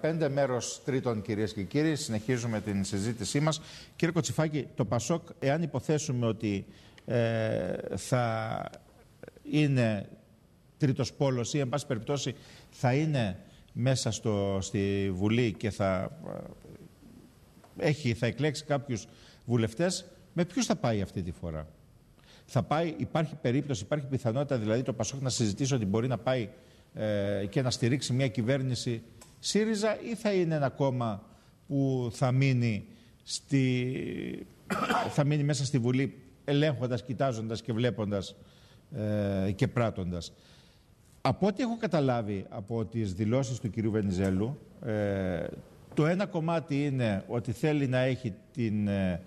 2015, μέρος τρίτον κυρίες και κύριοι, συνεχίζουμε την συζήτησή μας. Κύριε Κοτσιφάκη, το ΠΑΣΟΚ, εάν υποθέσουμε ότι ε, θα είναι τρίτος πόλος ή εν πάση περιπτώσει θα είναι μέσα στο, στη Βουλή και θα, ε, έχει, θα εκλέξει κάποιους βουλευτές, με ποιους θα πάει αυτή τη φορά; Θα πάει, υπάρχει περίπτωση, υπάρχει πιθανότητα δηλαδή το ΠΑΣΟΚ να συζητήσει ότι μπορεί να πάει ε, και να στηρίξει μια κυβέρνηση ΣΥΡΙΖΑ ή θα είναι ένα κόμμα που θα μείνει, στη, θα μείνει μέσα στη Βουλή ελέγχοντας, κοιτάζοντας και βλέποντας ε, και πράττοντας. Από ό,τι έχω καταλάβει από τις δηλώσεις του κυρίου Βενιζέλου, ε, το ένα κομμάτι είναι ότι θέλει να έχει την, ε,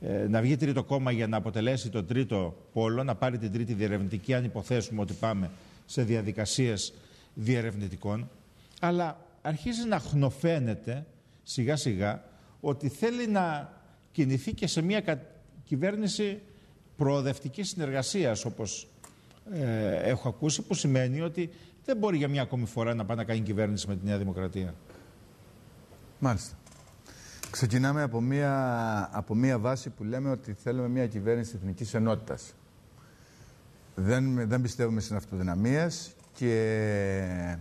ε, να βγει τρίτο κόμμα για να αποτελέσει το τρίτο πόλο, να πάρει την τρίτη διερευνητική, αν υποθέσουμε ότι πάμε σε διαδικασίες διερευνητικών, αλλά αρχίζει να χνοφαίνεται σιγά σιγά ότι θέλει να κινηθεί και σε μια κυβέρνηση προοδευτικής συνεργασίας όπως ε, έχω ακούσει που σημαίνει ότι δεν μπορεί για μια ακόμη φορά να πάει να κάνει κυβέρνηση με τη Νέα Δημοκρατία. Μάλιστα. Ξεκινάμε από μια, από μια βάση που λέμε ότι θέλουμε μια κυβέρνηση εθνικής ενότητας. Δεν, δεν πιστεύουμε στην αυτοδυναμία και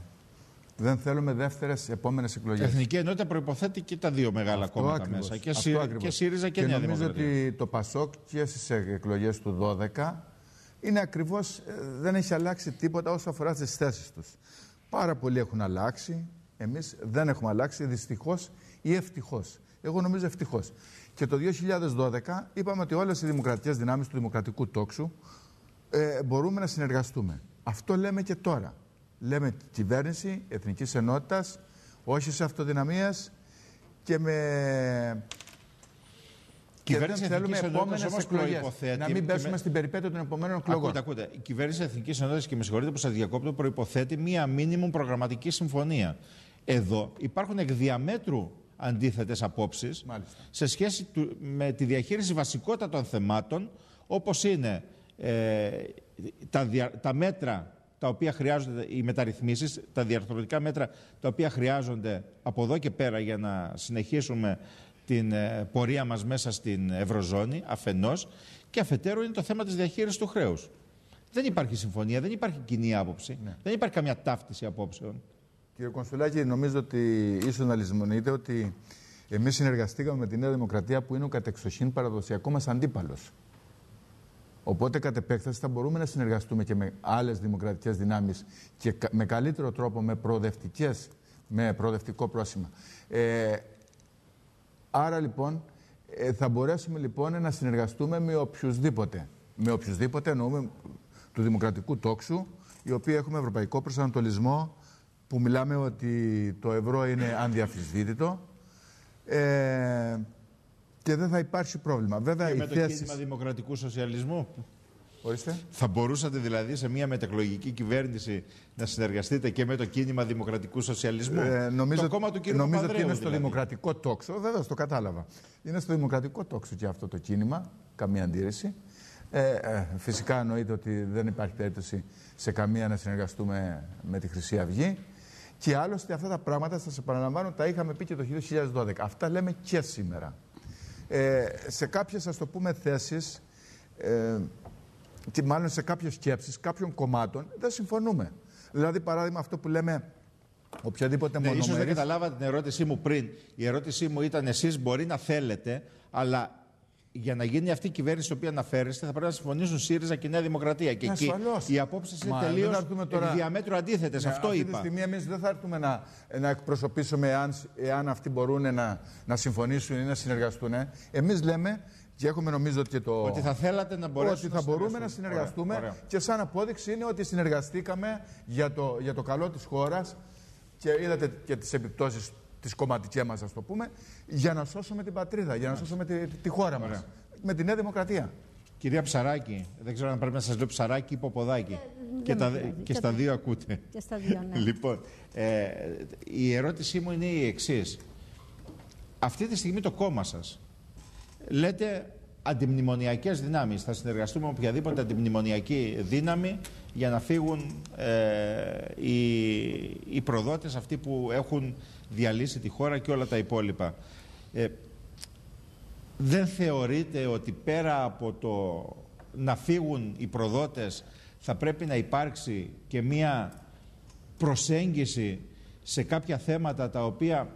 δεν θέλουμε δεύτερες επόμενες εκλογές. Εθνική ενότητα προποθέτει και τα δύο μεγάλα αυτό κόμματα ακριβώς, μέσα. Και, σύ, και ΣΥΡΙΖΑ και, και Νέα Νομίζω ότι το ΠΑΣΟΚ και στις εκλογές του 12 είναι ακριβώς. Ε, δεν έχει αλλάξει τίποτα όσο αφορά τι θέσεις τους. Πάρα πολλοί έχουν αλλάξει. Εμείς δεν έχουμε αλλάξει δυστυχώς ή ευτυχώς. Εγώ νομίζω ευτυχώς. Και το 2012 είπαμε ότι όλες οι δημοκρατικές δυνάμεις του δημοκρατικού τόξου ε, μπορούμε να συνεργαστούμε. Αυτό λέμε και τώρα. Λέμε κυβέρνηση εθνικής ενότητας, όχι σε αυτοδυναμίας και με. Κυβέρνηση και δεν θέλουμε επόμενες εκλογές. Να μην πέσουμε με... στην περιπέτεια των επόμενων εκλογών. Ακούτε, ακούτε. Η κυβέρνηση Εθνικής Ενότητας, και με συγχωρείτε που σας διακόπτω, προποθέτει μία μήνυμου προγραμματική συμφωνία. Εδώ υπάρχουν εκ διαμέτρου αντίθετες απόψεις σε σχέση του, με τη διαχείριση βασικότατων θεμάτων, όπως είναι ε, τα, τα μέτρα τα οποία χρειάζονται, οι μεταρρυθμίσεις, τα διαρθρωτικά μέτρα τα οποία χρειάζονται από εδώ και πέρα για να συνεχίσουμε την ε, πορεία μας μέσα στην Ευρωζώνη, αφενός, και αφετέρου είναι το θέμα της διαχείρισης του χρέους. Δεν υπάρχει συμφωνία, δεν υπάρχει κοινή άποψη, ναι. δεν υπάρχει καμιά ταύτιση απόψεων. Κύριε Κονσουλάκη, νομίζω ότι ίσως να λησμονείτε ότι εμείς συνεργαστήκαμε με τη Νέα Δημοκρατία που είναι ο κατεξοχήν παραδοσιακό μας αντίπαλος. Οπότε κατ' επέκταση θα μπορούμε να συνεργαστούμε και με άλλες δημοκρατικές δυνάμεις και με καλύτερο τρόπο, με προοδευτικές, με προοδευτικό πρόσημα. Ε, άρα λοιπόν ε, θα μπορέσουμε λοιπόν να συνεργαστούμε με οποιουσδήποτε. Με οποιουσδήποτε εννοούμε του δημοκρατικού τόξου, οι οποίοι έχουμε ευρωπαϊκό προσανατολισμό, που μιλάμε ότι το ευρώ είναι ανδιαφυσβήτητο. Ε, και δεν θα υπάρξει πρόβλημα. Βέβαια, και με το κίνημα δημοκρατικού σοσιαλισμού. Ορίστε. Θα μπορούσατε δηλαδή σε μια μετεκλογική κυβέρνηση να συνεργαστείτε και με το κίνημα δημοκρατικού σοσιαλισμού; Ε, νομίζω, το κόμμα του κ. Νομίζω ότι είναι στο δηλαδή. δημοκρατικό τόξο. Βέβαια, το κατάλαβα. Είναι στο δημοκρατικό τόξο και αυτό το κίνημα. Καμία αντίρρηση. Ε, ε, φυσικά εννοείται ότι δεν υπάρχει περίπτωση σε καμία να συνεργαστούμε με τη Χρυσή Αυγή. Και άλλωστε αυτά τα πράγματα, σας επαναλαμβάνω, τα είχαμε πει και το 2012. Αυτά λέμε και σήμερα ε, σε κάποιες ας το πούμε θέσεις ε, και μάλλον σε κάποιες σκέψεις κάποιων κομμάτων δεν συμφωνούμε. Δηλαδή παράδειγμα αυτό που λέμε οποιαδήποτε ναι, μονομερής... Ίσως δεν καταλάβατε την ερώτησή μου πριν. Η ερώτησή μου ήταν εσείς μπορεί να θέλετε αλλά για να γίνει αυτή η κυβέρνηση στην οποία αναφέρεστε, θα πρέπει να συμφωνήσουν ΣΥΡΙΖΑ και Νέα Δημοκρατία. Και εκεί οι απόψεις είναι τελείως τώρα... διαμέτρου αντίθετες. Ναι, Αυτό αυτή είπα. Αυτή τη στιγμή εμείς δεν θα έρθουμε να, να εκπροσωπήσουμε εάν, εάν αυτοί μπορούν να, να συμφωνήσουν ή να συνεργαστούν. Εμείς λέμε και έχουμε νομίζω και το. Ότι θα θέλατε να μπορέσουμε Ότι θα μπορούμε να συνεργαστούμε. Ωραία, Και σαν απόδειξη είναι ότι συνεργαστήκαμε για το, για το καλό της χώρας και είδατε και τις επιπτώσεις τι κομματικέ μας, ας το πούμε, για να σώσουμε την πατρίδα, για να σώσουμε τη, τη χώρα μας. Με τη Νέα Δημοκρατία. Κυρία Ψαράκη, δεν ξέρω αν πρέπει να σας λέω Ψαράκη ή Ποποδάκη. Ε, και, τα, και, στα δύο ακούτε. Και στα δύο, ναι. λοιπόν, ε, η ερώτησή μου είναι η εξής. Αυτή τη στιγμή το κόμμα σας λέτε αντιμνημονιακές δυνάμεις. Θα συνεργαστούμε με οποιαδήποτε αντιμνημονιακή δύναμη για να φύγουν ε, οι, οι προδότες αυτοί που έχουν διαλύσει τη χώρα και όλα τα υπόλοιπα. Ε, δεν θεωρείτε ότι πέρα από το να φύγουν οι προδότες θα πρέπει να υπάρξει και μία προσέγγιση σε κάποια θέματα τα οποία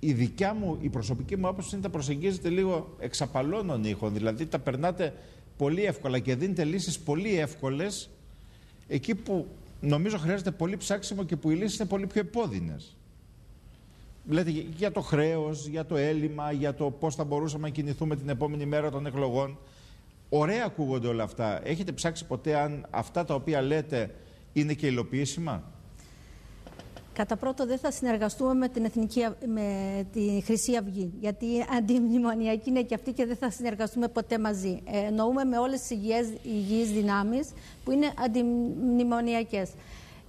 η δικιά μου, η προσωπική μου άποψη είναι τα προσεγγίζετε λίγο εξαπαλώνων ήχων. Δηλαδή τα περνάτε πολύ εύκολα και δίνετε λύσεις πολύ εύκολες εκεί που νομίζω χρειάζεται πολύ ψάξιμο και που οι λύσεις είναι πολύ πιο επώδυνες. Δηλαδή για το χρέος, για το έλλειμμα, για το πώς θα μπορούσαμε να κινηθούμε την επόμενη μέρα των εκλογών. Ωραία ακούγονται όλα αυτά. Έχετε ψάξει ποτέ αν αυτά τα οποία λέτε είναι και υλοποιήσιμα; Κατά πρώτο δεν θα συνεργαστούμε με την, Εθνική, με τη Χρυσή Αυγή, γιατί αντιμνημονιακή είναι και αυτή και δεν θα συνεργαστούμε ποτέ μαζί. Ε, εννοούμε με όλες τις υγιές, υγιείς δυνάμεις που είναι αντιμνημονιακές.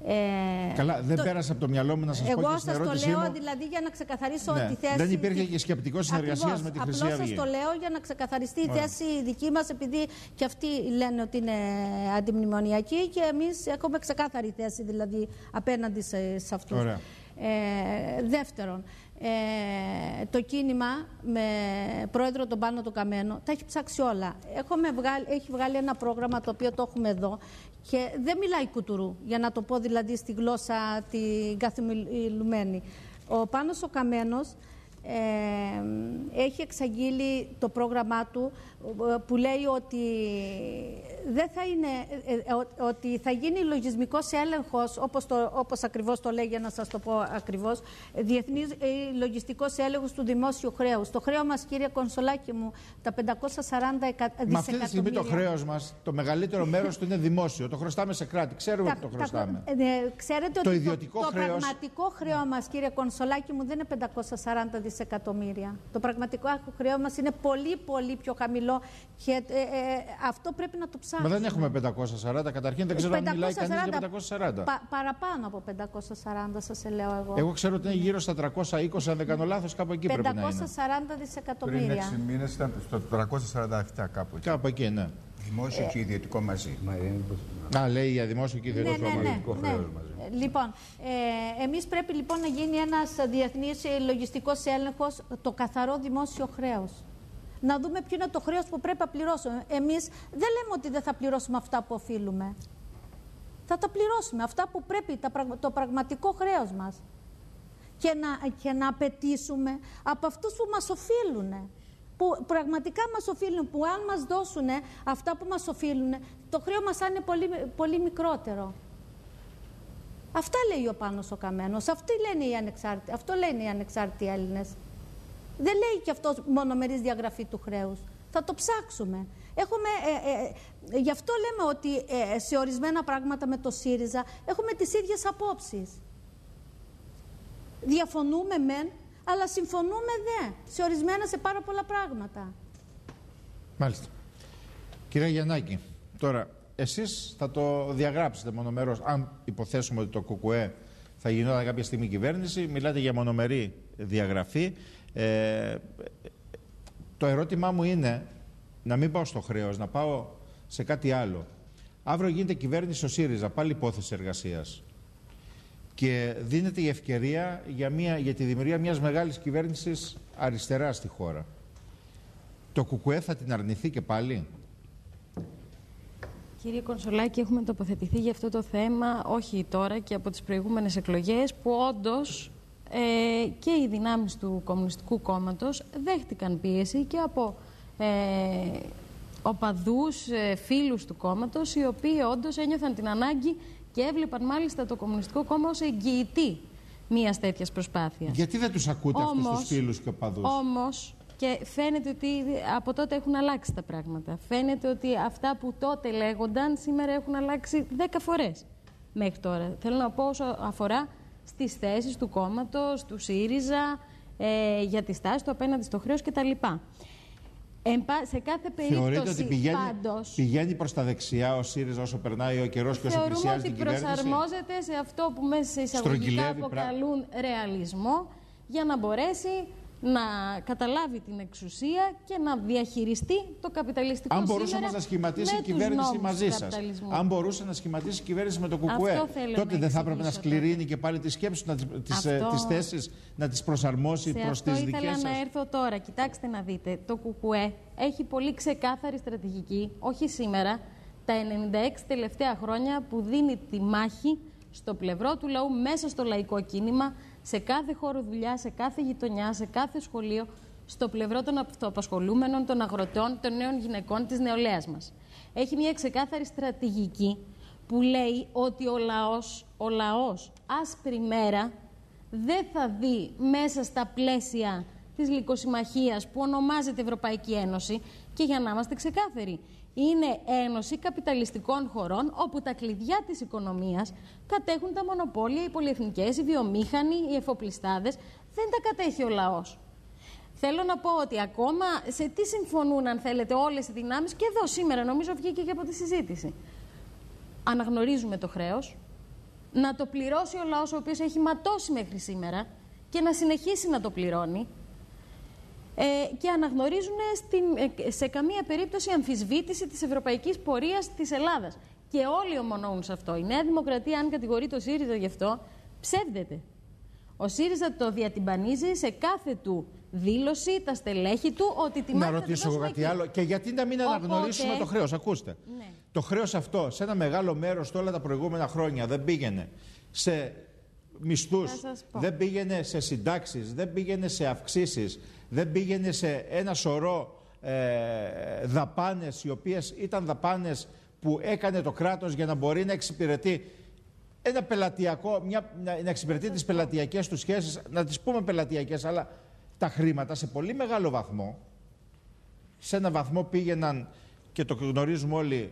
Ε, Καλά, δεν το... πέρασε από το μυαλό μου να σας πω Εγώ σας το λέω μου... δηλαδή για να ξεκαθαρίσω ναι. τη θέση. Δεν υπήρχε και σκεπτικό συνεργασίας με τη Χρυσή Αυγή. Απλώς σας το λέω για να ξεκαθαριστεί η θέση δική μας, επειδή και αυτοί λένε ότι είναι αντιμνημονιακοί και εμείς έχουμε ξεκάθαρη θέση δηλαδή απέναντι σε, σε αυτούς. Ε, δεύτερον, ε, το κίνημα με πρόεδρο τον Πάνο του Καμένο τα έχει ψάξει όλα. Έχουμε βγάλει, έχει βγάλει ένα πρόγραμμα το οποίο το έχουμε εδώ και δεν μιλάει κουτουρού, για να το πω δηλαδή στη γλώσσα την καθημερινή. Ο Πάνος ο Καμένος έχει εξαγγείλει το πρόγραμμά του ε, που λέει ότι δεν θα είναι, ε, ε, ότι θα γίνει λογισμικός έλεγχος όπως, το, όπως ακριβώς το λέει για να σας το πω ακριβώς διεθνής λογιστικός έλεγχος του δημόσιου χρέους. Το χρέο μας κύριε Κονσολάκη μου τα 540 δισεκατομμύρια. Μα αυτή τη στιγμή το χρέος μας το μεγαλύτερο μέρος του είναι δημόσιο. Το χρωστάμε σε κράτη. Ξέρουμε ότι το χρωστάμε. Τα, ξέρετε το ότι το, το πραγματικό χρέο μας κύριε Κονσολάκη μου δεν είναι 540 δισεκατομμύρια δισεκατομμύρια. Το πραγματικό χρέο μας είναι πολύ πολύ πιο χαμηλό και ε, ε, αυτό πρέπει να το ψάξουμε. Μα δεν έχουμε 540. Καταρχήν δεν ξέρω 540, αν μιλάει κανείς για 540. Πα, παραπάνω από 540 σας λέω εγώ. Εγώ ξέρω ότι είναι γύρω στα 320, αν δεν κάνω λάθος, κάπου εκεί 540 πρέπει να είναι. 540 δισεκατομμύρια. Πριν 6 μήνες ήταν στο 347 κάπου εκεί. Κάπου εκεί, ναι. Δημόσιο και ιδιωτικό μαζί. Α, λέει για δημόσιο και ιδιωτικό ναι, ναι, ναι, ναι. Λοιπόν, ε, εμείς πρέπει λοιπόν να γίνει ένας διεθνής λογιστικός έλεγχος το καθαρό δημόσιο χρέος. Να δούμε ποιο είναι το χρέος που πρέπει να πληρώσουμε. Εμείς δεν λέμε ότι δεν θα πληρώσουμε αυτά που οφείλουμε. Θα τα πληρώσουμε, αυτά που πρέπει, το πραγματικό χρέος μας. Και να, και να απαιτήσουμε από αυτούς που μας οφείλουν που πραγματικά μας οφείλουν, που αν μας δώσουν αυτά που μας οφείλουν, το χρέος μας θα είναι πολύ, πολύ μικρότερο. Αυτά λέει ο Πάνος ο Καμένος, αυτή λένε οι ανεξάρτητοι, αυτό λένε οι ανεξάρτητοι Έλληνες. Δεν λέει και αυτός μονομερής διαγραφή του χρέους. Θα το ψάξουμε. Έχουμε, ε, ε, ε γι' αυτό λέμε ότι ε, σε ορισμένα πράγματα με το ΣΥΡΙΖΑ έχουμε τις ίδιες απόψεις. Διαφωνούμε μεν, αλλά συμφωνούμε δε σε ορισμένα σε πάρα πολλά πράγματα. Μάλιστα. Κυρία Γιαννάκη, τώρα εσείς θα το διαγράψετε μονομερός, αν υποθέσουμε ότι το ΚΚΕ θα γινόταν κάποια στιγμή κυβέρνηση, μιλάτε για μονομερή διαγραφή. Ε, το ερώτημά μου είναι να μην πάω στο χρέος, να πάω σε κάτι άλλο. Αύριο γίνεται κυβέρνηση ο ΣΥΡΙΖΑ, πάλι υπόθεση εργασίας και δίνεται η ευκαιρία για, μια, για τη δημιουργία μιας μεγάλης κυβέρνησης αριστερά στη χώρα. Το ΚΚΕ θα την αρνηθεί και πάλι; Κύριε Κονσολάκη, έχουμε τοποθετηθεί για αυτό το θέμα όχι τώρα και από τις προηγούμενες εκλογές που όντως ε, και οι δυνάμεις του Κομμουνιστικού Κόμματος δέχτηκαν πίεση και από ε, οπαδούς, ε, φίλους του κόμματος οι οποίοι όντως ένιωθαν την ανάγκη και έβλεπαν μάλιστα το Κομμουνιστικό Κόμμα ως εγγυητή μιας τέτοιας προσπάθειας. Γιατί δεν τους ακούτε αυτούς τους φίλους και οπαδούς; Όμως, και φαίνεται ότι από τότε έχουν αλλάξει τα πράγματα. Φαίνεται ότι αυτά που τότε λέγονταν σήμερα έχουν αλλάξει δέκα φορές μέχρι τώρα. Θέλω να πω όσο αφορά στις θέσεις του κόμματος, του ΣΥΡΙΖΑ, ε, για τη στάση του απέναντι στο χρέος κτλ σε κάθε περίπτωση Θεωρείτε ότι πηγαίνει, πάντως, πηγαίνει προς τα δεξιά ο ΣΥΡΙΖΑ όσο περνάει ο καιρός και όσο πλησιάζει την κυβέρνηση; Θεωρούμε ότι προσαρμόζεται σε αυτό που μέσα σε εισαγωγικά αποκαλούν ρεαλισμό για να μπορέσει να καταλάβει την εξουσία και να διαχειριστεί το καπιταλιστικό Αν μπορούσε σήμερα όμως να σχηματίσει με η τους κυβέρνηση νόμους μαζί του σας. καπιταλισμού. Αν μπορούσε να σχηματίσει η κυβέρνηση με το ΚΚΕ, Αυτό θέλω τότε να δεν θα έπρεπε να εξηγήσω σκληρύνει και πάλι τις σκέψεις, να τις, τις, ε, Αυτό- τις θέσεις, να τις προσαρμόσει Σε προς αυτό τις ήθελα δικές να σας. έρθω τώρα. Κοιτάξτε να δείτε. Το ΚΚΕ έχει πολύ ξεκάθαρη στρατηγική, όχι σήμερα, τα 96 τελευταία χρόνια που δίνει τη μάχη στο πλευρό του λαού, μέσα στο λαϊκό κίνημα, σε κάθε χώρο δουλειά, σε κάθε γειτονιά, σε κάθε σχολείο, στο πλευρό των αυτοαπασχολούμενων, των αγροτών, των νέων γυναικών, της νεολαίας μας. Έχει μια ξεκάθαρη στρατηγική που λέει ότι ο λαός, ο λαός άσπρη μέρα δεν θα δει μέσα στα πλαίσια της λυκοσυμμαχίας που ονομάζεται Ευρωπαϊκή Ένωση και για να είμαστε ξεκάθαροι. Είναι ένωση καπιταλιστικών χωρών όπου τα κλειδιά της οικονομίας κατέχουν τα μονοπόλια, οι πολυεθνικές, οι βιομήχανοι, οι εφοπλιστάδες. Δεν τα κατέχει ο λαός. Θέλω να πω ότι ακόμα σε τι συμφωνούν, αν θέλετε, όλες οι δυνάμεις και εδώ σήμερα νομίζω βγήκε και από τη συζήτηση. Αναγνωρίζουμε το χρέος, να το πληρώσει ο λαός ο οποίος έχει ματώσει μέχρι σήμερα και να συνεχίσει να το πληρώνει ε, και αναγνωρίζουν στην, ε, σε καμία περίπτωση αμφισβήτηση της ευρωπαϊκής πορείας της Ελλάδας. Και όλοι ομονώνουν σε αυτό. Η Νέα Δημοκρατία, αν κατηγορεί το ΣΥΡΙΖΑ γι' αυτό, ψεύδεται. Ο ΣΥΡΙΖΑ το διατυμπανίζει σε κάθε του δήλωση, τα στελέχη του, ότι τη Να μάχη θα τη ρωτήσω εγώ δώσουμε κάτι εκεί. άλλο. Και γιατί να μην Οπότε- αναγνωρίσουμε το χρέος. Ακούστε. Ναι. Το χρέος αυτό σε ένα μεγάλο μέρος όλα τα προηγούμενα χρόνια δεν πήγαινε σε μισθούς, Θα σας πω. δεν πήγαινε σε συντάξεις, δεν πήγαινε σε αυξήσεις, δεν πήγαινε σε ένα σωρό ε, δαπάνες οι οποίες ήταν δαπάνες που έκανε το κράτος για να μπορεί να εξυπηρετεί ένα πελατειακό, μια, να, να εξυπηρετεί τις πελατειακές τους σχέσεις, να τις πούμε πελατειακές, αλλά τα χρήματα σε πολύ μεγάλο βαθμό σε ένα βαθμό πήγαιναν και το γνωρίζουμε όλοι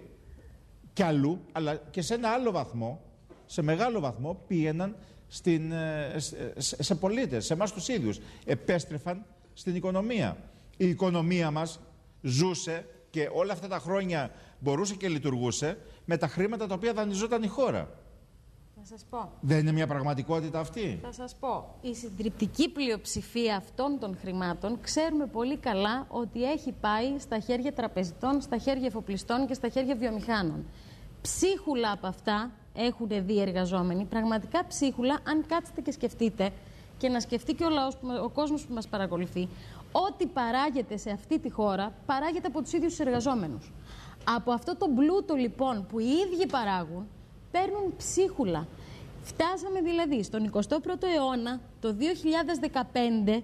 κι αλλού, αλλά και σε ένα άλλο βαθμό, σε μεγάλο βαθμό πήγαιναν στην, ε, σε, σε πολίτες, σε εμάς τους ίδιους. Επέστρεφαν στην οικονομία. Η οικονομία μας ζούσε και όλα αυτά τα χρόνια μπορούσε και λειτουργούσε με τα χρήματα τα οποία δανειζόταν η χώρα. Θα σας πω. Δεν είναι μια πραγματικότητα αυτή. Θα σας πω, η συντριπτική πλειοψηφία αυτών των χρημάτων ξέρουμε πολύ καλά ότι έχει πάει στα χέρια τραπεζιτών, στα χέρια εφοπλιστών και στα χέρια βιομηχάνων. Ψίχουλα από αυτά έχουν δει οι εργαζόμενοι, πραγματικά ψίχουλα, αν κάτσετε και σκεφτείτε και να σκεφτεί και ο, λαός, που μα- ο κόσμος που μας παρακολουθεί, ό,τι παράγεται σε αυτή τη χώρα παράγεται από τους ίδιους τους εργαζόμενους. Από αυτό το πλούτο λοιπόν που οι ίδιοι παράγουν, παίρνουν ψίχουλα. Φτάσαμε δηλαδή στον 21ο αιώνα, το 2015,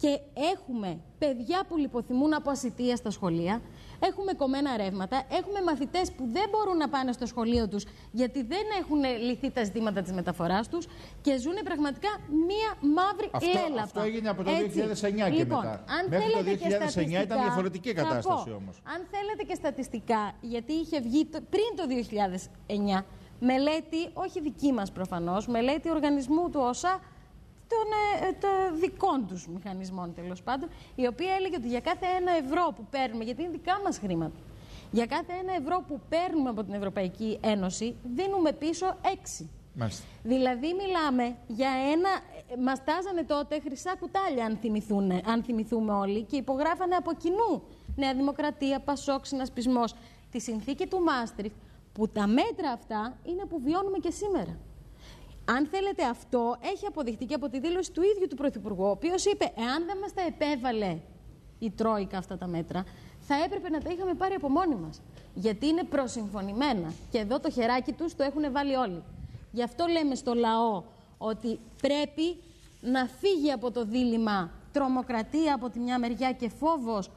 και έχουμε παιδιά που λιποθυμούν από ασυτεία στα σχολεία, έχουμε κομμένα ρεύματα, έχουμε μαθητές που δεν μπορούν να πάνε στο σχολείο τους γιατί δεν έχουν λυθεί τα ζητήματα της μεταφοράς τους και ζουν πραγματικά μία μαύρη Αυτό- λέλαπα. αυτό έγινε από το Έτσι. 2009 και λοιπόν, μετά. Αν Μέχρι το θέλετε και 2009 ήταν στατιστικά, διαφορετική θα κατάσταση πω, όμως. Αν θέλετε και στατιστικά, γιατί είχε βγει το- πριν το 2009 μελέτη, όχι δική μας προφανώς, μελέτη οργανισμού του ΩΣΑ των ε, ε, των δικών τους μηχανισμών τέλος πάντων, η οποία έλεγε ότι για κάθε ένα ευρώ που παίρνουμε, γιατί είναι δικά μας χρήματα, για κάθε ένα ευρώ που παίρνουμε από την Ευρωπαϊκή Ένωση, δίνουμε πίσω έξι. Μάλιστα. Δηλαδή μιλάμε για ένα... ε, Μας τάζανε τότε χρυσά κουτάλια αν, θυμηθούνε, αν θυμηθούμε όλοι και υπογράφανε από κοινού Νέα Δημοκρατία, Πασόκ, Συνασπισμός τη συνθήκη του Μάστριχ που τα μέτρα αυτά είναι που βιώνουμε και σήμερα. Αν θέλετε αυτό έχει αποδειχτεί και από τη δήλωση του ίδιου του Πρωθυπουργού ο οποίος είπε εάν δεν μας τα επέβαλε η Τρόικα αυτά τα μέτρα θα έπρεπε να τα είχαμε πάρει από μόνοι μας. Γιατί είναι προσυμφωνημένα και εδώ το χεράκι τους το έχουν βάλει όλοι. Γι' αυτό λέμε στο λαό ότι πρέπει να φύγει από το δίλημα τρομοκρατία από τη μια μεριά και φόβος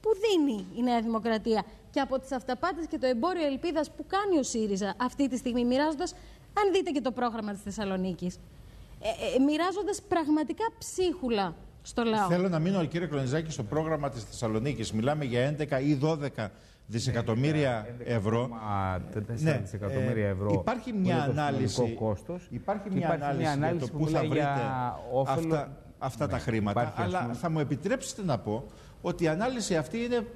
που δίνει η Νέα Δημοκρατία και από τις αυταπάτες και το εμπόριο ελπίδας που κάνει ο ΣΥΡΙΖΑ αυτή τη στιγμή μοιράζοντας, αν δείτε και το πρόγραμμα της Θεσσαλονίκης, ε, ε, μοιράζοντας πραγματικά ψίχουλα στο λαό. Θέλω να μείνω, κύριε Κλονιζάκη, στο πρόγραμμα της Θεσσαλονίκης. Μιλάμε για 11 ή 12 δισεκατομμύρια ευρώ. 11,4 Ναι, δισεκατομμύρια ε, ευρώ. υπάρχει που μια είναι το ανάλυση- συνολικό κόστος. Υπάρχει Και μια ανάλυση, για το που πού θα μιλάει βρείτε για όφελο- αυτά, αυτά Ναι, τα χρήματα. υπάρχει, ας Αλλά πούμε- θα μου επιτρέψετε να πω ότι η ανάλυση αυτή είναι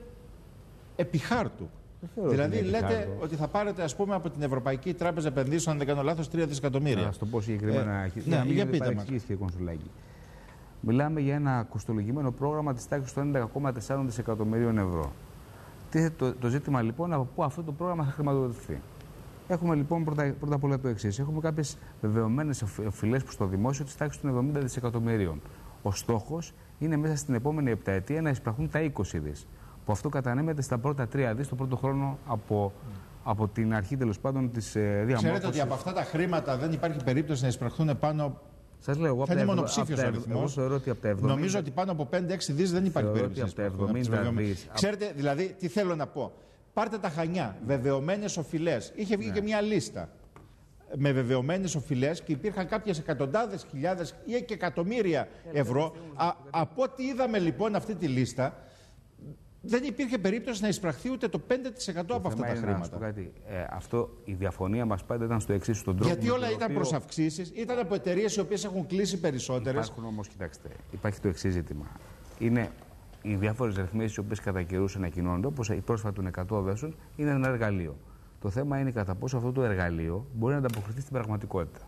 επιχάρτου. Δεν θεωρώ ότι Δηλαδή είναι λέτε επιχάρτου. ότι θα πάρετε ας πούμε από την Ευρωπαϊκή Τράπεζα Επενδύσεων, αν δεν κάνω λάθος, 3 δισεκατομμύρια. Να σου το πω συγκεκριμένα. Ε, και- ναι, να μην για είναι πείτε μας. παρεξήγηση, κύριε Κονσουλάκη. Μιλάμε για ένα κοστολογημένο πρόγραμμα της τάξης των 11,4 δισεκατομμυρίων ευρώ. Τίθεται το, το ζήτημα λοιπόν από πού αυτό το πρόγραμμα θα χρηματοδοτηθεί; Έχουμε λοιπόν πρώτα, πρώτα απ' όλα το εξής. Έχουμε κάποιες βεβαιωμένες οφειλές προς το δημόσιο της τάξης των 70 δισεκατομμυρίων. Ο στόχος είναι μέσα στην επόμενη επταετία να εισπραχθούν τα 20 δις. Που αυτό κατανέμεται στα πρώτα τρία δις το πρώτο χρόνο από, από την αρχή τέλος πάντων της ε, διαμόρφωσης. Ξέρετε ότι από αυτά τα χρήματα δεν υπάρχει περίπτωση να εισπραχθούν πάνω Σας λέω, εγώ θα είναι μονοψήφιο ο αριθμός. Εγώ θεωρώ ότι από τα 70. Νομίζω ότι πάνω από 5-6 δις δεν υπάρχει Θεωρώ περίπτωση. ότι από τα 70 δις- Ξέρετε, δηλαδή, τι θέλω να πω. Πάρτε τα χανιά, βεβαιωμένες οφειλές. Είχε βγει Ναι. και μια λίστα με βεβαιωμένες οφειλές και υπήρχαν κάποιες εκατοντάδες χιλιάδες ή και εκατομμύρια ευρώ. Α, από ό,τι είδαμε λοιπόν αυτή τη λίστα, δεν υπήρχε περίπτωση να εισπραχθεί ούτε το 5% από αυτά θέμα τα είναι να σου πω χρήματα. κάτι. Ε, αυτό, η διαφωνία μας πάντα ήταν στο εξής, στον τρόπο. Γιατί με όλα τον ήταν οποίο- προς αυξήσεις, ήταν από εταιρείες οι οποίες έχουν κλείσει περισσότερες. Υπάρχουν όμως, κοιτάξτε, υπάρχει το εξής ζήτημα. Είναι οι διάφορες ρυθμίσεις οι οποίες κατά καιρούς ανακοινώνονται, όπως η πρόσφατη των 100 δέσεων, είναι ένα εργαλείο. Το θέμα είναι κατά πόσο αυτό το εργαλείο μπορεί να ανταποκριθεί στην πραγματικότητα.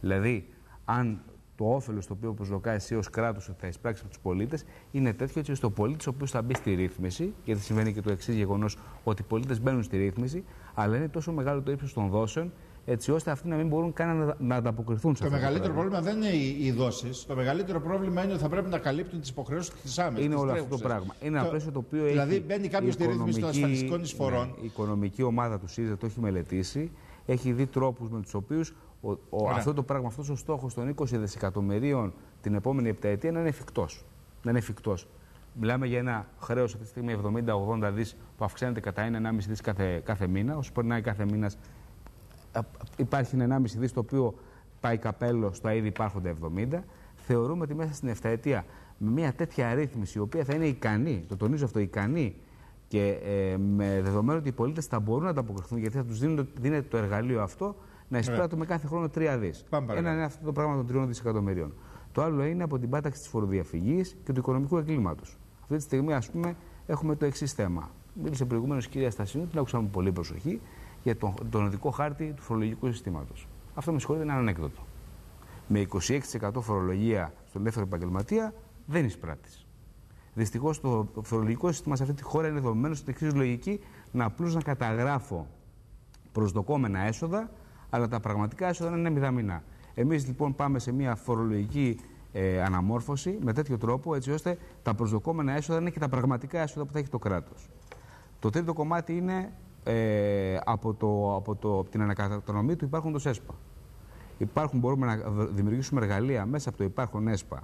Δηλαδή, αν το όφελος το οποίο προσδοκά εσύ ως κράτος ότι θα εισπράξει από τους πολίτες είναι τέτοιο έτσι ώστε ο πολίτης ο οποίος θα μπει στη ρύθμιση, γιατί συμβαίνει και το εξής γεγονός ότι οι πολίτες μπαίνουν στη ρύθμιση, αλλά είναι τόσο μεγάλο το ύψος των δόσεων, έτσι ώστε αυτοί να μην μπορούν καν να, να ανταποκριθούν σε Το αυτό μεγαλύτερο πράγμα. πρόβλημα δεν είναι οι, οι δόσεις. Το μεγαλύτερο πρόβλημα είναι ότι θα πρέπει να καλύπτουν τις υποχρεώσεις τη άμεση. Είναι όλο αυτό το πράγμα. Είναι ένα πλαίσιο το οποίο Δηλαδή, έχει. μπαίνει κάποιος η στη ρύθμιση των οικονομική- ασφαλιστικών εισφορών. ναι, η οικονομική ομάδα του ΣΥΡΙΖΑ το έχει μελετήσει. Έχει δει τρόπους με τους οποίους αυτό το πράγμα, αυτός ο στόχος των 20 δισεκατομμυρίων την επόμενη επταετία να είναι εφικτός. Να είναι εφικτός. Μιλάμε για ένα χρέος αυτή τη στιγμή 70-80 δις που αυξάνεται κατά 1,5 δις κάθε, κάθε μήνα. Όσο περνάει κάθε μήνας, υπάρχει ένα 1,5 δις το οποίο πάει καπέλο στο αίδη υπάρχοντα 70. Θεωρούμε ότι μέσα στην επταετία με μια τέτοια αρρύθμιση, η οποία θα είναι ικανή, το τονίζω αυτό, ικανή και ε, με δεδομένο ότι οι πολίτες θα μπορούν να ανταποκριθούν, γιατί θα τους δίνεται το εργαλείο αυτό να εισπράττουν με κάθε χρόνο 3 δις. Πάμε παρακάτω. Ένα είναι αυτό το πράγμα των 3 δισεκατομμυρίων. Το άλλο είναι από την πάταξη της φοροδιαφυγής και του οικονομικού εγκλήματο. Αυτή τη στιγμή, ας πούμε, έχουμε το εξής θέμα. Μίλησε προηγουμένως η κυρία Στασίνου, την άκουσα με πολύ προσοχή, για τον, τον οδικό χάρτη του φορολογικού συστήματος. Αυτό με συγχωρείτε είναι ανέκδοτο. Με 26% φορολογία στον ελεύθερο επαγγελματία δεν εισπράττεις. Δυστυχώς το φορολογικό σύστημα σε αυτή τη χώρα είναι δομημένο στην εξής λογική να απλώς να καταγράφω προσδοκόμενα έσοδα, αλλά τα πραγματικά έσοδα να είναι μηδαμινά. Εμείς λοιπόν πάμε σε μια φορολογική ε, αναμόρφωση με τέτοιο τρόπο, έτσι ώστε τα προσδοκόμενα έσοδα είναι και τα πραγματικά έσοδα που θα έχει το κράτος. Το τρίτο κομμάτι είναι ε, από, το, από, το, από την ανακατανομή του υπάρχοντος ΕΣΠΑ. Υπάρχουν, μπορούμε να δημιουργήσουμε εργαλεία μέσα από το υπάρχον ΕΣΠΑ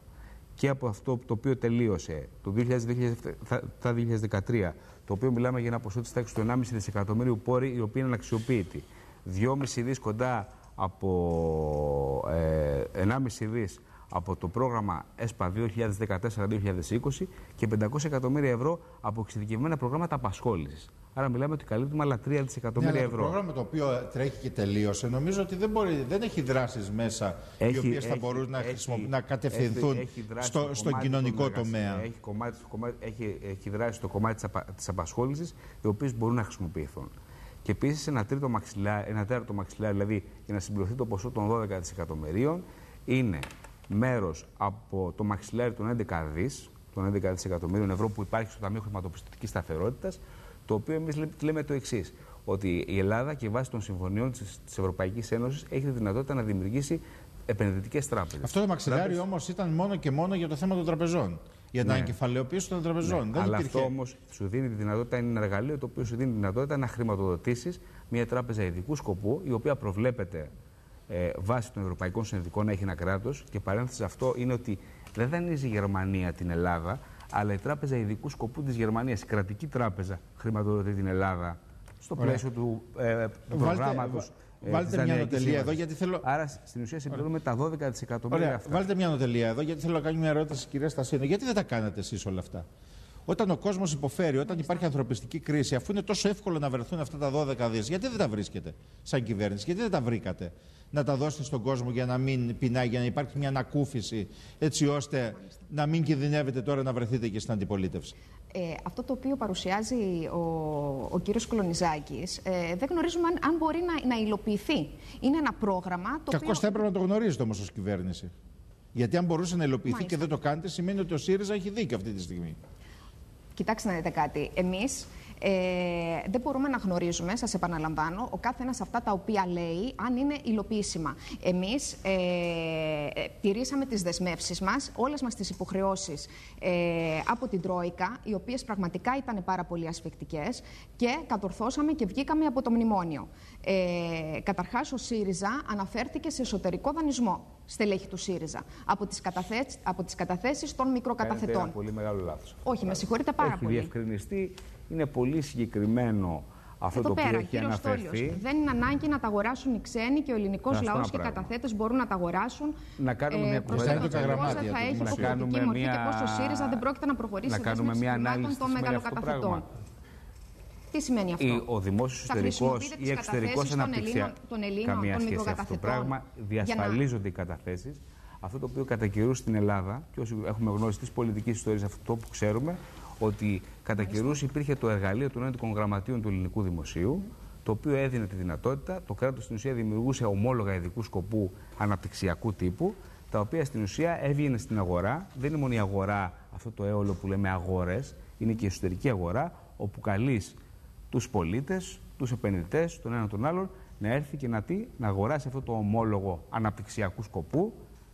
και από αυτό το οποίο τελείωσε το 2013, το οποίο μιλάμε για ένα ποσό της τάξης του 1,5 δισεκατομμύριου πόροι, οι οποίοι είναι αναξιοποιητοί. 2,5 δις κοντά από ε, 1,5 δις από το πρόγραμμα ΕΣΠΑ 2014-2020 και 500 εκατομμύρια ευρώ από εξειδικευμένα προγράμματα απασχόλησης. Άρα μιλάμε ότι καλύπτουμε άλλα 3 δισεκατομμύρια Ναι, αλλά ευρώ. Το πρόγραμμα το οποίο τρέχει και τελείωσε, νομίζω ότι δεν, μπορεί, δεν έχει δράσεις μέσα οι Έχει- οποίες θα έχει- μπορούν να, έχει- χρησιμο- να κατευθυνθούν έχει- έχει δράσει στο, το στον κομμάτι κοινωνικό των εργασιών, τομέα. Έχει, κομμάτι, στο κομμάτι, έχει, έχει δράσει στο κομμάτι της, απα, της απασχόλησης, οι οποίες μπορούν να χρησιμοποιηθούν. Και επίσης ένα, τρίτο μαξιλάρι, ένα τέταρτο μαξιλάρι, δηλαδή για να συμπληρωθεί το ποσό των 12 δισεκατομμυρίων, είναι μέρος από το μαξιλάρι των 11 δις, των 11 δισεκατομμύριων ευρώ που υπάρχει στο Ταμείο Χρηματοπιστωτικής Σταθερότητας, το οποίο εμείς λέ- λέμε το εξής ότι η Ελλάδα και βάσει των συμφωνιών της, της Ευρωπαϊκής Ένωσης έχει τη δυνατότητα να δημιουργήσει επενδυτικές τράπεζες. Αυτό το μαξιλάρι Τράπεζες- όμως ήταν μόνο και μόνο για το θέμα των τραπεζών. Για την Ναι. ανακεφαλαιοποίηση των τραπεζών. Ναι, Δεν αλλά υπήρχε... αυτό όμως σου δίνει τη δυνατότητα, είναι ένα εργαλείο το οποίο σου δίνει τη δυνατότητα να χρηματοδοτήσεις μια τράπεζα ειδικού σκοπού, η οποία προβλέπεται ε, βάσει των ευρωπαϊκών συνθηκών να έχει ένα κράτος. Και παρένθεση σε αυτό είναι ότι δεν δανείζει η Γερμανία την Ελλάδα, αλλά η τράπεζα ειδικού σκοπού της Γερμανίας, η κρατική τράπεζα, χρηματοδοτεί την Ελλάδα στο Ωραία. πλαίσιο του ε, προγράμματος. Βάλτε μια νοτελεία εδώ, γιατί θέλω- Άρα στην ουσία συμπληρώνουμε τα 12 δισεκατομμύρια Ωραία, αυτά. βάλτε μια νοτελεία εδώ, γιατί θέλω να κάνω μια ερώτηση, κυρία Στασίνο. Γιατί δεν τα κάνατε εσείς όλα αυτά; Όταν ο κόσμος υποφέρει, όταν υπάρχει ανθρωπιστική κρίση, αφού είναι τόσο εύκολο να βρεθούν αυτά τα 12 δις, γιατί δεν τα βρίσκετε σαν κυβέρνηση, γιατί δεν τα βρήκατε να τα δώσετε στον κόσμο για να μην πεινάει, για να υπάρχει μια ανακούφιση, έτσι ώστε να μην κινδυνεύετε τώρα να βρεθείτε και στην αντιπολίτευση; Ε, αυτό το οποίο παρουσιάζει ο, ο κύριος Κολονιζάκης ε, δεν γνωρίζουμε αν, αν μπορεί να, να υλοποιηθεί. Είναι ένα πρόγραμμα το Κακώ οποίο... θα έπρεπε να το γνωρίζετε όμως ως κυβέρνηση. Γιατί αν μπορούσε να υλοποιηθεί Μάλιστα. και δεν το κάνετε, σημαίνει ότι ο ΣΥΡΙΖΑ έχει δίκιο αυτή τη στιγμή. Κοιτάξτε να δείτε κάτι. Εμείς ε, δεν μπορούμε να γνωρίζουμε, σας επαναλαμβάνω, ο κάθε ένας αυτά τα οποία λέει, αν είναι υλοποιήσιμα. Εμείς ε, ε, τηρήσαμε τις δεσμεύσεις μας, όλες μας τις υποχρεώσεις ε, από την Τρόικα, οι οποίες πραγματικά ήταν πάρα πολύ ασφικτικές και κατορθώσαμε και βγήκαμε από το μνημόνιο. Ε, καταρχάς, ο ΣΥΡΙΖΑ αναφέρθηκε σε εσωτερικό δανεισμό, στελέχη του ΣΥΡΙΖΑ, από τις, καταθέσεις, από τις καταθέσεις των Κάνετε μικροκαταθετών. ένα πολύ μεγάλο λάθος. Όχι, με συγχωρείτε πάρα έχει πολύ. διευκρινιστεί, είναι πολύ συγκεκριμένο αυτό Εδώ το οποίο πέρα, έχει κύριος αναφερθεί. Στόλιος, δεν είναι ανάγκη να τα αγοράσουν οι ξένοι και ο ελληνικός Να σου πω λαός ένα και οι πράγμα. καταθέτες μπορούν να τα αγοράσουν. Να κάνουμε μια προς κουβέντα. το Είναι τα πώς γραμμάτια δεν θα του έχει δημοσίου. Να υποχρεωτική κάνουμε μορφή μια- και πώ ο ΣΥΡΙΖΑ δεν πρόκειται να προχωρήσει να σε κάνουμε δέσμευση μια χρημάτων ανάλυση των τι σημαίνει αυτό το μεγαλοκαταθετών. πράγμα. Τι σημαίνει αυτό; Ή ο δημόσιος Θα εσωτερικός χρησιμοποιείτε ή τις εξωτερικός καταθέσεις των αναπτυξιακό. Ελλήνων- των Ελλήνων, Καμία των σχέση αυτό το μικροκαταθετών, πράγμα. για να- Διασφαλίζονται οι καταθέσεις. Αυτό το οποίο κατά καιρούς στην Ελλάδα, και όσοι έχουμε γνώση της πολιτικής ιστορίας, αυτό που ξέρουμε, ότι κατά καιρούς υπήρχε το εργαλείο των έντοκων γραμματείων του ελληνικού δημοσίου, το οποίο έδινε τη δυνατότητα, το κράτος στην ουσία δημιουργούσε ομόλογα ειδικού σκοπού αναπτυξιακού τύπου, τα οποία στην ουσία έβγαινε στην αγορά. Δεν είναι μόνο η αγορά, αυτό το έολο που λέμε αγορέ, είναι και η εσωτερική αγορά, όπου καλείς τους πολίτες, τους επενδυτές, τον ένα τον άλλον, να έρθει και να, τι, να αγοράσει αυτό το ομόλογο αναπτυξιακού σκοπού.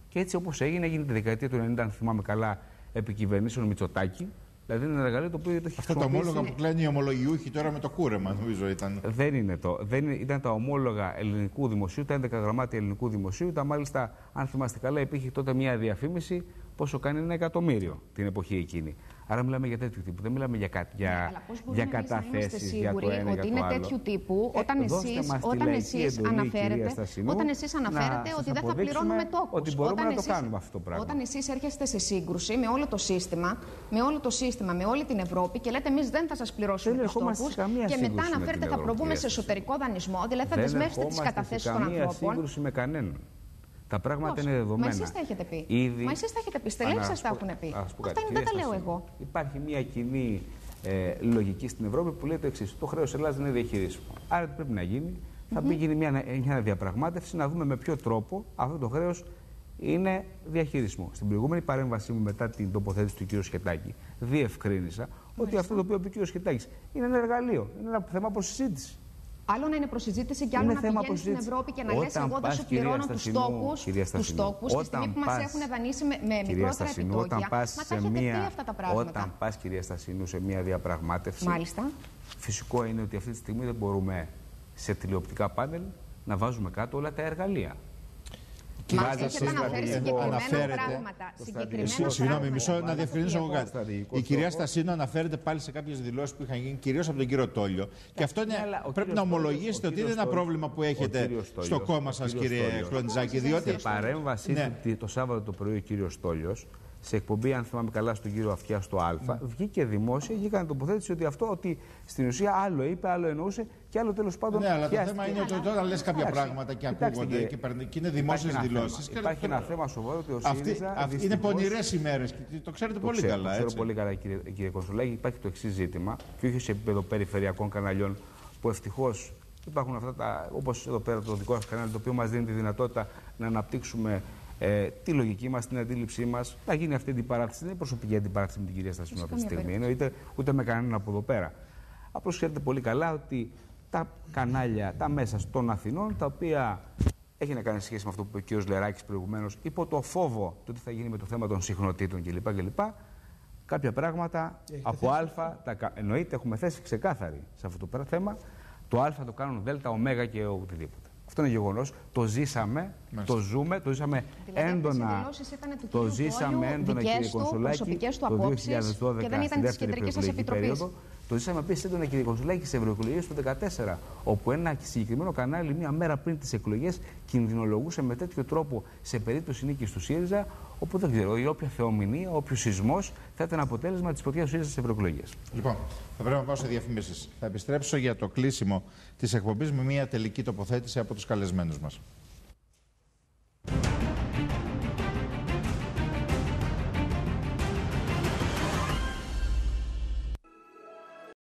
Και έτσι όπως έγινε, έγινε τη δεκαετία του 90, αν θυμάμαι καλά, επί κυβερνήσεων Μητσοτάκη. Δηλαδή είναι ένα εργαλείο το οποίο το έχει Αυτά τα χρησιμοποιήσει- ομόλογα που κλαίνουν οι ομολογιούχοι τώρα με το κούρεμα, νομίζω ήταν. δεν είναι το. Δεν είναι, ήταν τα ομόλογα ελληνικού δημοσίου, τα 11 γραμμάτια ελληνικού δημοσίου. Τα μάλιστα, αν θυμάστε καλά, υπήρχε τότε μια διαφήμιση πόσο κάνει ένα εκατομμύριο την εποχή εκείνη. Άρα μιλάμε για τέτοιου τύπου. Δεν μιλάμε για, κα, Ναι, για, αλλά πώς μπορούμε για εμείς να είμαστε καταθέσεις για το σίγουροι ένα ότι για είναι το άλλο. τέτοιου τύπου Ε, όταν δώστε εσείς, μας τη όταν λαϊκή εσείς εντολή, αναφέρετε, κυρία Στασινού, όταν εσείς αναφέρετε να ότι σας δεν θα αποδείξουμε πληρώνουμε τόκους. Ότι μπορούμε όταν να το εσείς- κάνουμε αυτό το πράγμα. Όταν εσείς έρχεστε σε σύγκρουση με όλο το σύστημα, με όλο το σύστημα, με όλη την Ευρώπη και λέτε εμείς δεν θα σας πληρώσουμε Δεν τους ερχόμαστε τόκους σε καμία και μετά σύγκρουση με αναφέρετε την θα Ευρώπη, προβούμε κυρία σε εσωτερικό δανεισμό, δηλαδή θα Δεν δεσμεύσετε τις ερχόμαστε καταθέσεις σε των καμία ανθρώπων. σύγκρουση με κανέναν. Τα πράγματα Πώς; είναι δεδομένα. Μα εσείς τα έχετε πει. Ήδη... Μα εσείς τα έχετε πει. Στελέχοι Α, σας ας τα πω- έχουν πει. ας πω Αυτά κάτι, είναι, δεν τα κυρία λέω Στασινού. εγώ. Υπάρχει μια κοινή ε, λογική στην Ευρώπη που λέει το εξής: Το χρέος Ελλάδας δεν είναι διαχειρίσιμο. Άρα τι πρέπει να γίνει, θα πει γίνει μια, μια διαπραγμάτευση να δούμε με ποιο τρόπο αυτό το χρέος είναι διαχειρίσιμο. Στην προηγούμενη παρέμβασή μου, μετά την τοποθέτηση του κ. Σχετάκη, διευκρίνησα ότι αυτό το οποίο είπε ο κ. Σχετάκης είναι ένα εργαλείο, είναι ένα θέμα προσυζήτηση. Άλλο να είναι προσυζήτηση και άλλο Είναι να θέμα πηγαίνεις στην προσυζήτηση. Ευρώπη και να λες Όταν εγώ δεν πας, σου κυρία πληρώνω τους Στασινού, τόκους, κυρία τους Στασινού, τόκους τη στιγμή όταν που μας πας- έχουν δανείσει με, με Κυρία μικρότερα Στασινού, επιτόκια. όταν πας Μα τα σε έχετε μία, πει αυτά τα πράγματα. όταν πας, κυρία Στασινού, σε μια διαπραγμάτευση, Μάλιστα. φυσικό είναι ότι αυτή τη στιγμή δεν μπορούμε σε τηλεοπτικά πάνελ να βάζουμε κάτω όλα τα εργαλεία. Μα Βάζα έχετε εσείς, αναφέρει δηλαδή, συγκεκριμένα αναφέρετε- πράγματα. το Συγκεκριμένα Συ- Συγγνώμη, πράγματα. μισό να Βάλατε διευκρινίσω εγώ μια κάτι. στρατηγικό Η κυρία στόχο. Στασίνο αναφέρεται πάλι σε κάποιες δηλώσεις που είχαν γίνει κυρίως από τον κύριο Τόλιο. Και αυτό είναι, Ναι, αλλά ο πρέπει κύριος να Τόλιος- ομολογήσετε ο ότι είναι κύριος ένα Τόλιος- πρόβλημα που ο έχετε κύριος στο Τόλιος- κόμμα ο σας, κύριος κύριε Τόλιος. Κλοντζάκη. Στην Διότι Στην παρέμβασή Ναι. του τη- το Σάββατο το πρωί ο κύριος Τόλιος, σε εκπομπή, αν θυμάμαι καλά, στον κύριο Αυτιά στο Α, βγήκε δημόσια και έκανε τοποθέτηση ότι αυτό ότι στην ουσία άλλο είπε, άλλο εννοούσε και άλλο τέλος πάντων. Ναι, αλλά το πιάστηκε. θέμα είναι ότι όταν λες κάποια Εντάξει, πράγματα και κοιτάξτε, ακούγονται κύριε, και, περνε- και είναι υπάρχει δημόσιες ένα δηλώσεις. θέμα. Υπάρχει ένα θέμα σοβαρό ότι ο Αυτή, ΣΥΡΙΖΑ. αυτή είναι δυστυχώς, πονηρές ημέρε και το ξέρετε Το πολύ ξέρω, καλά. Το ξέρω έτσι. πολύ καλά, κύριε, κύριε Κονσουλάκη. Υπάρχει το εξής ζήτημα, και όχι σε επίπεδο περιφερειακών καναλιών, που ευτυχώς υπάρχουν αυτά τα, όπως εδώ πέρα το δικό σας κανάλι, το οποίο μας δίνει τη δυνατότητα να αναπτύξουμε ε, τη λογική μας, την αντίληψή μας, να γίνει αυτή η αντιπαράθεση. Δεν είναι προσωπική αντιπαράθεση με την κυρία Στασίνου αυτή τη καμία στιγμή, εννοείται ούτε με κανέναν από εδώ πέρα. Απλώς ξέρετε πολύ καλά ότι τα κανάλια, τα μέσα των Αθηνών, τα οποία έχει να κάνει σχέση με αυτό που είπε ο κ. Λεράκης προηγουμένως, υπό το φόβο του τι θα γίνει με το θέμα των συχνοτήτων κλπ. κλπ κάποια πράγματα από Α, τα, κα- εννοείται έχουμε θέσει ξεκάθαρη σε αυτό το πέρα θέμα, το Α το κάνουν Δ, Ω και οτιδήποτε. Αυτό είναι γεγονός. Το ζήσαμε, το ζούμε, το ζήσαμε Δηλαδή, αυτές οι έντονα. δηλώσεις ήταν του Το κυρίου ζήσαμε Τόλιου, έντονα, δικές κύριε του, Κονσουλάκη, προσωπικές του το απόψεις 2012 και δεν ήταν στη της δεύτερη Κεντρικής σας προεκλογική Επιτροπής. περίοδο. Το ζήσαμε επίσης έντονα, κύριε Κονσουλάκη, σε ευρωεκλογές του 2014, όπου ένα συγκεκριμένο κανάλι μία μέρα πριν τις εκλογές κινδυνολογούσε με τέτοιο τρόπο σε περίπτωση νίκης του ΣΥΡΙΖΑ, όπου δεν ξέρω, η όποια θεομηνία, όποιος σεισμός θα ήταν αποτέλεσμα της πρωτιά του ΣΥΡΙΖΑ στι ευρωεκλογέ. Λοιπόν, θα πρέπει να πάω σε διαφημίσεις. Θα επιστρέψω για το κλείσιμο της εκπομπής με μια τελική τοποθέτηση από τους καλεσμένους μας.